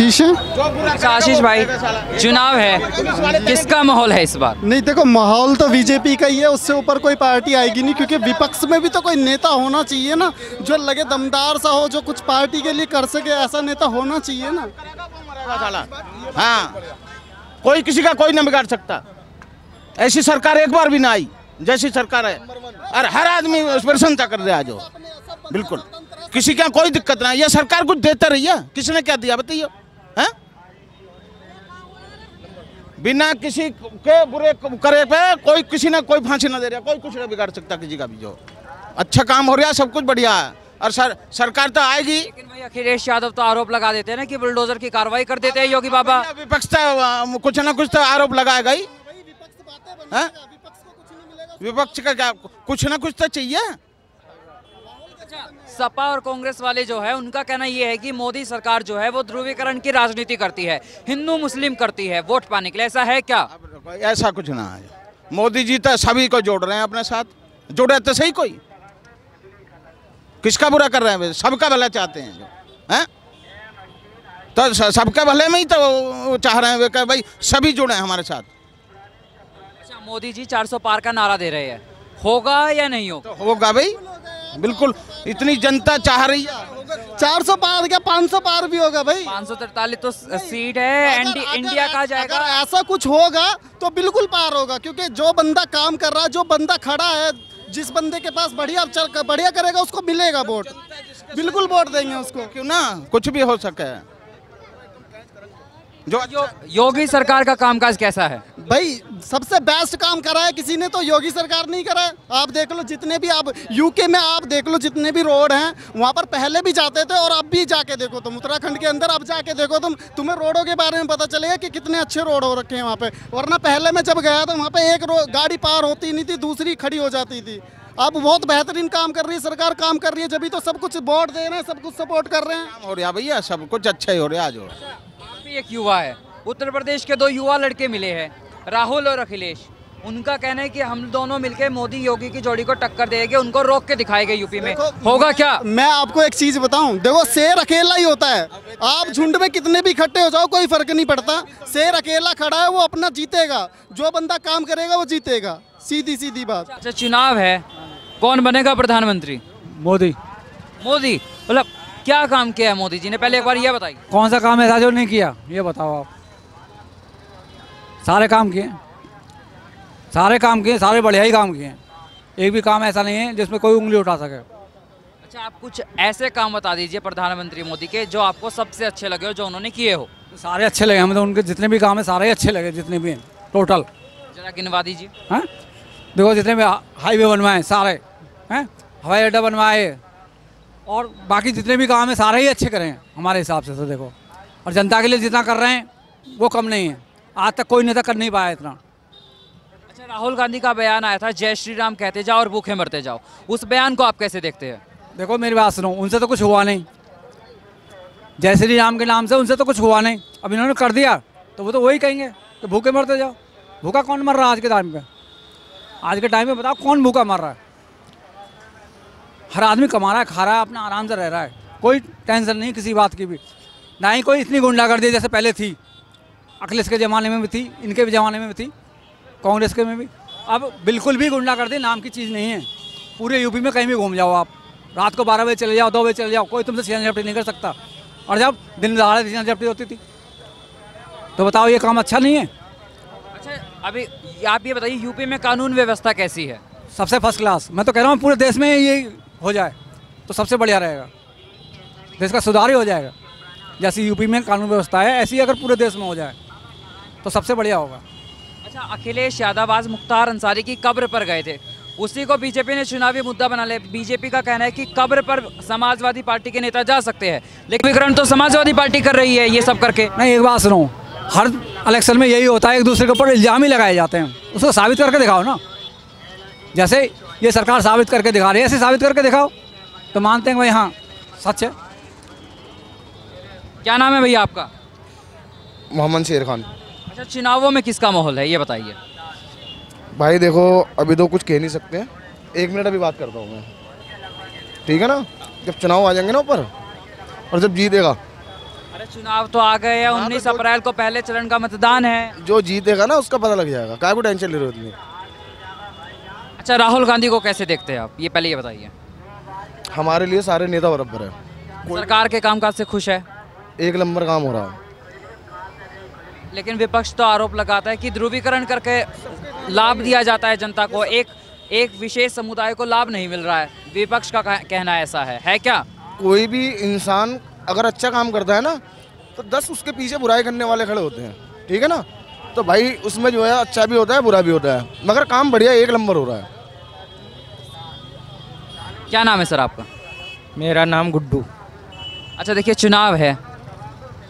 आशीष है? अच्छा आशीष भाई चुनाव है। किसका माहौल है इस बार? नहीं देखो माहौल तो बीजेपी का ही है उससे ऊपर कोई पार्टी आएगी नहीं क्योंकि विपक्ष में भी तो कोई नेता होना चाहिए ना जो लगे दमदार सा हो जो कुछ पार्टी के लिए कर सके ऐसा नेता होना चाहिए ना। हाँ कोई किसी का कोई नहीं बिगाड़ सकता। ऐसी सरकार एक बार भी ना आई जैसी सरकार है। और हर आदमी उस प्रशंसा कर रहा है जो। बिल्कुल। किसी का कोई दिक्कत ना ये सरकार कुछ देता रही है किसने क्या दिया बताइए। हैं? बिना किसी के बुरे करे पे कोई किसी ने कोई फांसी ना दे रहा कोई कुछ नहीं बिगाड़ सकता किसी का भी जो। अच्छा काम हो रहा है सब कुछ बढ़िया है। और सर सरकार तो आएगी। लेकिन भाई अखिलेश यादव तो आरोप लगा देते हैं ना कि बुलडोजर की कार्रवाई कर देते हैं योगी बाबा। विपक्ष तो कुछ ना कुछ तो आरोप लगाएगा ही। विपक्ष का क्या कुछ ना कुछ तो चाहिए। सपा और कांग्रेस वाले जो है उनका कहना ये है कि मोदी सरकार जो है वो ध्रुवीकरण की राजनीति करती है हिंदू मुस्लिम करती है वोट पाने के लिए ऐसा है क्या? ऐसा कुछ ना है। मोदी जी तो सभी को जोड़ रहे हैं अपने साथ। जोड़े तो सही कोई। किसका बुरा कर रहे हैं? सबका भला चाहते हैं जो। हैं? तो सबका भले में ही तो चाह रहे हैं वे भाई सभी जुड़े हैं हमारे साथ। अच्छा मोदी जी 400 पार का नारा दे रहे हैं। होगा या नहीं होगा? तो होगा भाई। बिल्कुल इतनी जनता चाह रही है। 400 पार क्या? 500 पार भी होगा भाई। पाँच सौ तैतालीस तो सीट है अगर- अगर- इंडिया कहा जाएगा? अगर ऐसा कुछ होगा तो बिल्कुल पार होगा क्योंकि जो बंदा काम कर रहा है जो बंदा खड़ा है जिस बंदे के पास बढ़िया बढ़िया करेगा उसको मिलेगा वोट। बिल्कुल वोट देंगे उसको। क्यों ना? कुछ भी हो सके। जो योगी सरकार का कामकाज कैसा है? भाई सबसे बेस्ट काम करा है किसी ने तो योगी सरकार नहीं करा है। आप देख लो जितने भी आप यूके में आप देख लो जितने भी रोड हैं वहाँ पर पहले भी जाते थे और अब भी जाके देखो तुम। उत्तराखंड के अंदर अब जाके देखो तुम। तुम्हें रोडों के बारे में पता चलेगा कि कितने अच्छे रोड हो रखे हैं वहाँ पे। वरना पहले मैं जब गया था वहाँ पे एक गाड़ी पार होती नहीं थी दूसरी खड़ी हो जाती थी। अब बहुत बेहतरीन काम कर रही है सरकार काम कर रही है जब तो सब कुछ वोट दे रहे हैं सब कुछ सपोर्ट कर रहे हैं। हो रहा भैया सब कुछ अच्छा ही हो रहा है। आप भी एक युवा है। उत्तर प्रदेश के दो युवा लड़के मिले हैं। राहुल और अखिलेश। उनका कहना है कि हम दोनों मिलकर मोदी योगी की जोड़ी को टक्कर देंगे उनको रोक के दिखाएँगे यूपी में। होगा क्या? मैं आपको एक चीज़ बताऊँ देखो शेर अकेला ही होता है। आप झुंड में कितने भी इकट्ठे हो जाओ कोई फ़र्क नहीं पड़ता। शेर अकेला खड़ा है वो अपना जीतेगा। जो बंदा काम करेगा वो जीतेगा। सीधी सीधी बात। अच्छा चुनाव है। कौन बनेगा प्रधानमंत्री? मोदी। मोदी? मतलब क्या काम किया है मोदी जी ने? पहले एक बार ये बताइए। कौन सा काम ऐसा जो नहीं किया। ये बताओ आप। सारे काम किए सारे काम किए सारे बढ़िया ही काम किए एक भी काम ऐसा नहीं है जिसमें कोई उंगली उठा सके। अच्छा आप कुछ ऐसे काम बता दीजिए प्रधानमंत्री मोदी के जो आपको सबसे अच्छे लगे हो जो उन्होंने किए हो। सारे अच्छे लगे हमें तो उनके जितने भी काम है सारे ही अच्छे लगे जितने भी हैं टोटल जरा गिनवा दीजिए। हैं? देखो जितने भी हाईवे बनवाए सारे हैं? हवाई अड्डा बनवाए और बाकी जितने भी काम है सारे ही अच्छे करें हमारे हिसाब से तो देखो। और जनता के लिए जितना कर रहे हैं वो कम नहीं है। आज तक कोई नेता कर नहीं पाया इतना। अच्छा राहुल गांधी का बयान आया था जय श्री राम कहते जाओ और भूखे मरते जाओ। उस बयान को आप कैसे देखते हैं? देखो मेरी बात सुनो उनसे तो कुछ हुआ नहीं। जय श्री राम के नाम से उनसे तो कुछ हुआ नहीं। अब इन्होंने कर दिया तो वो तो वही कहेंगे कि भूखे मरते जाओ। भूखा कौन मर रहा है आज के टाइम पे? आज के टाइम में बताओ कौन भूखा मर रहा है? हर आदमी कमा रहा है खा रहा है अपना आराम से रह रहा है। कोई टेंशन नहीं किसी बात की भी। ना ही कोई इतनी गुंडागर्दी जैसे पहले थी। अखिलेश के ज़माने में भी थी इनके भी ज़माने में भी थी कांग्रेस के में भी। अब बिल्कुल भी गुंडागर्दी नाम की चीज़ नहीं है। पूरे यूपी में कहीं भी घूम जाओ आप। रात को बारह बजे चले जाओ दो बजे चले जाओ कोई तुमसे छीना झपटी नहीं कर सकता। और जब दिन दहाड़े छीना झपटी होती थी। तो बताओ ये काम अच्छा नहीं है? अच्छा अभी आप ये बताइए यूपी में कानून व्यवस्था कैसी है? सबसे फ़र्स्ट क्लास मैं तो कह रहा हूँ पूरे देश में ये हो जाए तो सबसे बढ़िया रहेगा। देश का सुधार ही हो जाएगा। जैसे यूपी में कानून व्यवस्था है ऐसी अगर पूरे देश में हो जाए। तो सबसे बढ़िया होगा। अच्छा अखिलेश यादव आज मुख्तार अंसारी की कब्र पर गए थे। उसी को बीजेपी ने चुनावी मुद्दा बना लिया। बीजेपी का कहना है कि कब्र पर समाजवादी पार्टी के नेता जा सकते हैं। लेकिन विकरण तो समाजवादी पार्टी कर रही है ये सब करके। नहीं एक बात सुनो। हर इलेक्शन में यही होता है एक दूसरे के ऊपर इल्ज़ाम ही लगाए जाते हैं। उसको साबित करके दिखाओ ना। जैसे ये सरकार साबित करके दिखा रही है ऐसे साबित करके दिखाओ। तो मानते हैं भाई हाँ सच है। क्या नाम है भैया आपका? मोहम्मद शेर खान। अच्छा चुनावों में किसका माहौल है? ये बताइए। भाई देखो अभी तो कुछ कह नहीं सकते। हैं एक मिनट अभी बात करता हूँ मैं। ठीक है ना? जब चुनाव आ जाएँगे ना ऊपर और जब जीतेगा। अरे चुनाव तो आ गए हैं। उन्नीस अप्रैल को पहले चरण का मतदान है। जो जीतेगा ना उसका पता लग जाएगा। क्या को टेंशन ले रहे हो इतनी? अच्छा राहुल गांधी को कैसे देखते हैं आप? ये पहले ये बताइए। हमारे लिए सारे नेता बराबर है। सरकार के कामकाज से खुश है? एक नंबर काम हो रहा है। लेकिन विपक्ष तो आरोप लगाता है कि ध्रुवीकरण करके लाभ दिया जाता है जनता को। एक एक विशेष समुदाय को लाभ नहीं मिल रहा है। विपक्ष का कहना ऐसा है। है क्या? कोई भी इंसान अगर अच्छा काम करता है ना तो दस उसके पीछे बुराई करने वाले खड़े होते हैं। ठीक है ना? तो भाई उसमें जो है अच्छा भी होता है बुरा भी होता है। मगर काम बढ़िया एक नंबर हो रहा है। क्या नाम है सर आपका? मेरा नाम गुड्डू। अच्छा देखिए चुनाव है।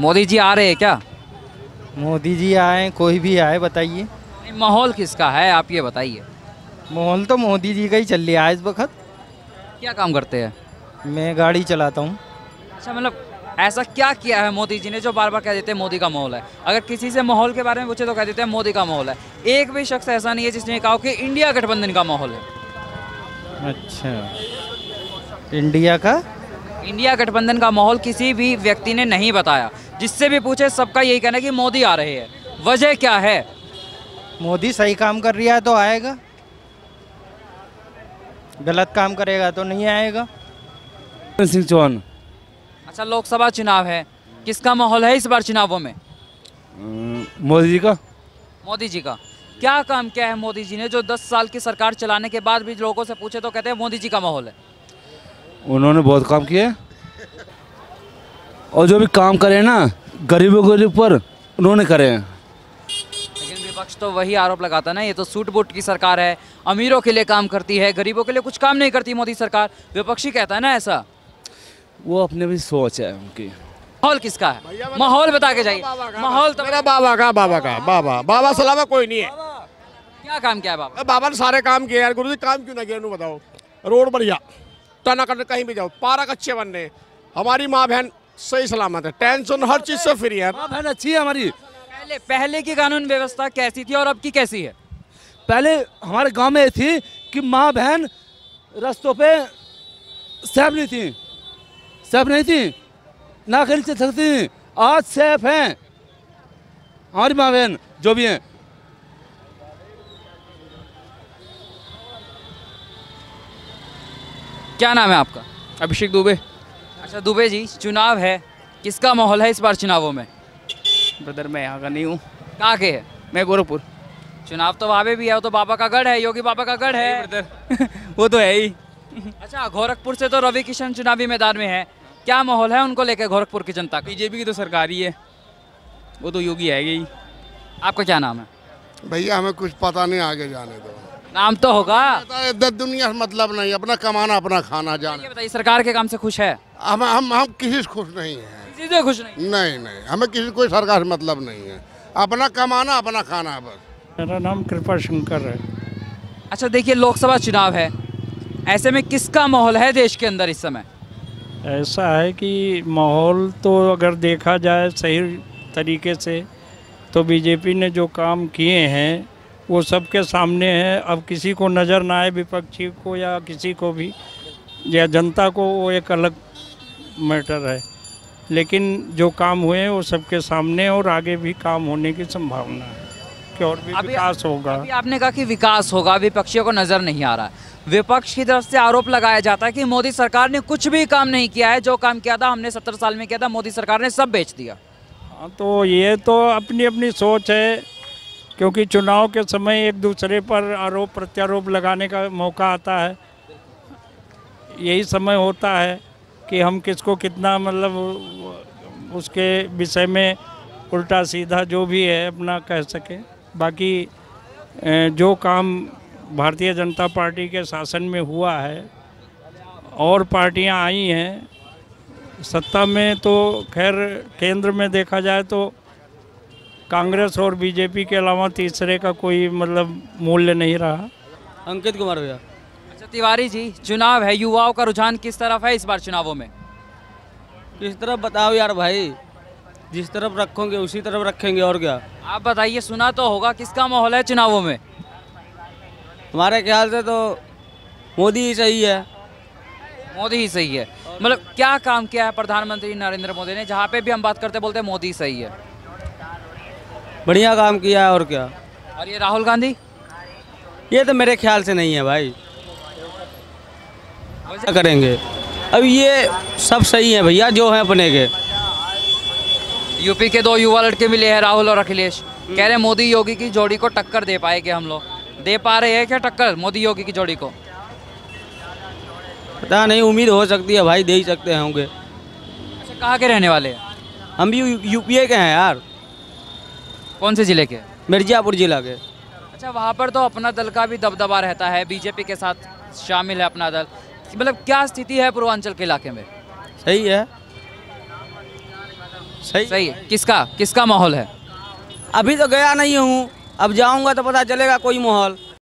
मोदी जी आ रहे हैं क्या? मोदी जी आए कोई भी आए बताइए। माहौल किसका है आप ये बताइए। माहौल तो मोदी जी का ही चल रहा है इस वक्त। क्या काम करते हैं? मैं गाड़ी चलाता हूँ। अच्छा मतलब ऐसा क्या किया है मोदी जी ने जो बार बार कह देते हैं मोदी का माहौल है? अगर किसी से माहौल के बारे में पूछे तो कह देते हैं मोदी का माहौल है। एक भी शख्स ऐसा नहीं है जिसने कहा कि इंडिया गठबंधन का माहौल है। अच्छा। इंडिया का? इंडिया गठबंधन का माहौल किसी भी व्यक्ति ने नहीं बताया। जिससे भी पूछे सबका यही कहना है कि मोदी आ रहे हैं। वजह क्या है? मोदी सही काम कर रहा है तो आएगा। गलत काम करेगा तो नहीं आएगा। सिंह चौहान। अच्छा लोकसभा चुनाव है। किसका माहौल है इस बार चुनावों में? मोदी जी का। मोदी जी का। क्या काम किया है मोदी जी ने जो 10 साल की सरकार चलाने के बाद भी लोगों से पूछे तो कहते हैं मोदी जी का माहौल है? उन्होंने बहुत काम किए और जो भी काम करे ना गरीबों के ऊपर उन्होंने करे हैं। लेकिन विपक्ष तो वही आरोप लगाता ना ये तो सूट बूट की सरकार है अमीरों के लिए काम करती है गरीबों के लिए कुछ काम नहीं करती मोदी सरकार। विपक्षी कहता है ना ऐसा? वो अपने भी सोच है उनकी। माहौल किसका है? माहौल बता के जाइए। माहौल तो मेरा बाबा का बाबा का बाबा। बाबा से अलावा कोई नहीं है। क्या काम किया है बाबा? बाबा ने सारे काम किए यार गुरु जी काम क्यों ना किया? बताओ। रोड बढ़िया टना कहीं भी जाओ। पार्क अच्छे बनने। हमारी माँ बहन सही सलामत है। टेंशन हर चीज़ से फ्री है। माँ बहन अच्छी है हमारी। पहले पहले की कानून व्यवस्था कैसी थी और अब की कैसी है? पहले हमारे गाँव में थी कि माँ बहन रास्तों पे सेफ़ नहीं थी। सेफ़ नहीं थी। ना खेल से सकती आज सेफ़ हैं। हमारी माँ बहन जो भी हैं। क्या नाम है आपका? अभिषेक दुबे। अच्छा दुबे जी चुनाव है। किसका माहौल है इस बार चुनावों में? ब्रदर मैं यहाँ का नहीं हूँ। कहाँ के है? मैं गोरखपुर। चुनाव तो वहाँ पे भी है वो तो बाबा का गढ़ है योगी बाबा का गढ़ है। ब्रदर वो तो है ही। अच्छा गोरखपुर से तो रवि किशन चुनावी मैदान में है। क्या माहौल है उनको लेकर गोरखपुर की जनता का? बीजेपी की तो सरकार ही है। वो तो योगी है ही। आपका क्या नाम है? भैया हमें कुछ पता नहीं आगे जाने दो। नाम तो होगा। इधर दुनिया मतलब नहीं अपना कमाना अपना खाना जाना। बताइए सरकार के काम से खुश है? हम हम हम किसी से खुश नहीं हैं। किसी से खुश नहीं? नहीं नहीं। हमें किसी कोई सरकार से मतलब नहीं है। अपना कमाना अपना खाना बस। मेरा नाम कृपा शंकर है। अच्छा देखिए लोकसभा चुनाव है। ऐसे में किसका माहौल है देश के अंदर इस समय? ऐसा है कि माहौल तो अगर देखा जाए सही तरीके से तो बीजेपी ने जो काम किए हैं वो सबके सामने है। अब किसी को नज़र ना आए विपक्षी को या किसी को भी या जनता को वो एक अलग मैटर है। लेकिन जो काम हुए हैं वो सबके सामने और आगे भी काम होने की संभावना है कि और भी अभी- विकास होगा। अभी आपने कहा कि विकास होगा विपक्षियों को नज़र नहीं आ रहा विपक्ष की तरफ़ से आरोप लगाया जाता है कि मोदी सरकार ने कुछ भी काम नहीं किया है जो काम किया था हमने सत्तर साल में किया था मोदी सरकार ने सब बेच दिया। हाँ तो ये तो अपनी अपनी सोच है क्योंकि चुनाव के समय एक दूसरे पर आरोप प्रत्यारोप लगाने का मौका आता है। यही समय होता है। कि हम किसको कितना मतलब उसके विषय में उल्टा सीधा जो भी है अपना कह सकें। बाकी जो काम भारतीय जनता पार्टी के शासन में हुआ है, और पार्टियाँ आई हैं, सत्ता में तो खैर केंद्र में देखा जाए तो कांग्रेस और बीजेपी के अलावा तीसरे का कोई मतलब मूल्य नहीं रहा। अंकित कुमार भैया। अच्छा तिवारी जी चुनाव है युवाओं का रुझान किस तरफ़ है इस बार चुनावों में? किस तरफ़ बताओ यार भाई जिस तरफ़ रखोगे उसी तरफ़ रखेंगे और क्या? आप बताइए सुना तो होगा किसका माहौल है चुनावों में? हमारे ख्याल से तो मोदी ही सही है। मोदी ही सही है। मतलब क्या काम किया है प्रधानमंत्री नरेंद्र मोदी ने? जहाँ पे भी हम बात करते बोलते मोदी सही है। बढ़िया काम किया है और क्या? और ये राहुल गांधी? ये तो मेरे ख्याल से नहीं है भाई। क्या करेंगे? अब ये सब सही है भैया जो है अपने के। यूपी के दो युवा लड़के मिले हैं राहुल और अखिलेश। कह रहे मोदी योगी की जोड़ी को टक्कर दे पाएँगे हम लोग। दे पा रहे हैं क्या टक्कर मोदी योगी की जोड़ी को? पता नहीं उम्मीद हो सकती है भाई दे ही सकते हैं होंगे। अच्छा कहाँ के रहने वाले हैं? हम भी यूपीए के हैं यार। कौन से ज़िले के? मिर्जापुर जिला के। अच्छा वहाँ पर तो अपना दल का भी दबदबा रहता है बीजेपी के साथ शामिल है अपना दल। मतलब क्या स्थिति है पूर्वांचल के इलाके में? सही है। सही। सही है। किसका? किसका माहौल है? अभी तो गया नहीं हूँ। अब जाऊँगा तो पता चलेगा कोई माहौल।